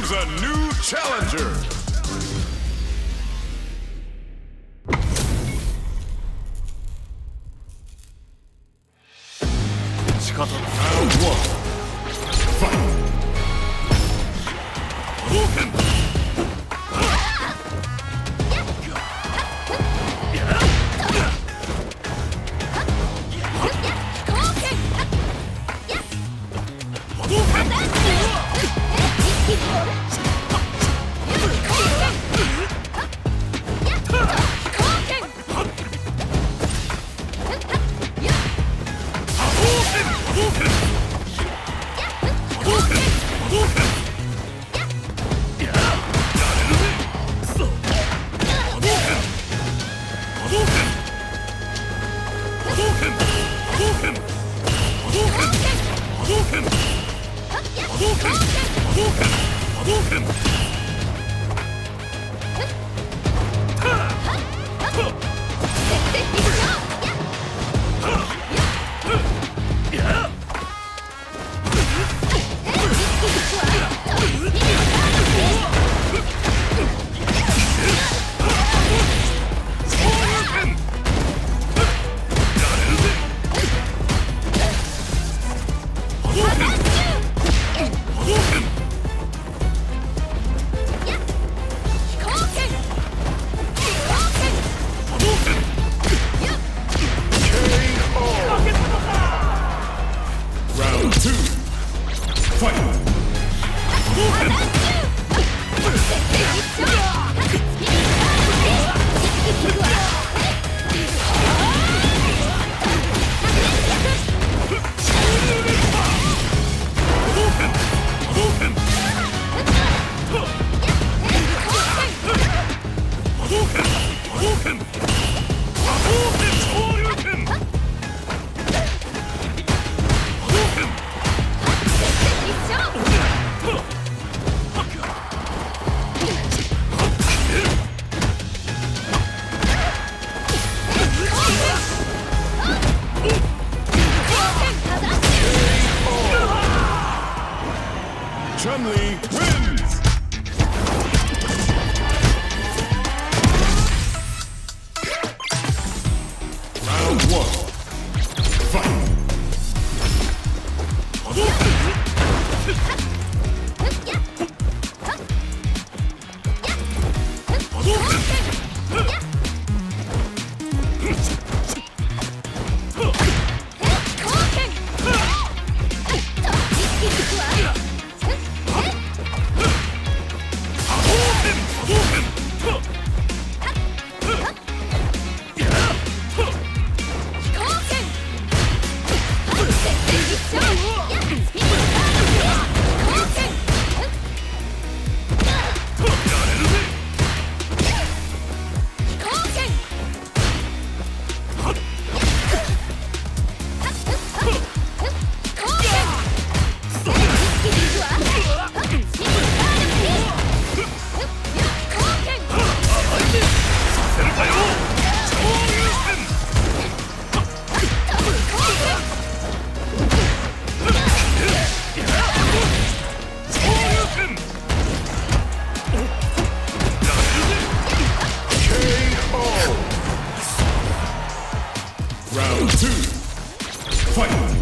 comes a new challenger. Round one. Fight. Hadouken! 動拳波動拳快！